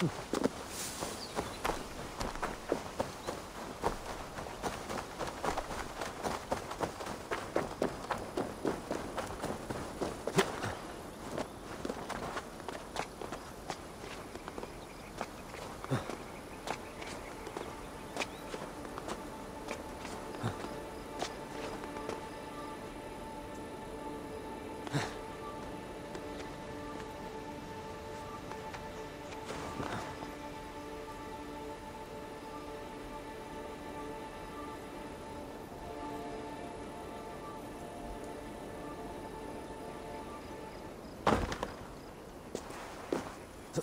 Hmm. 这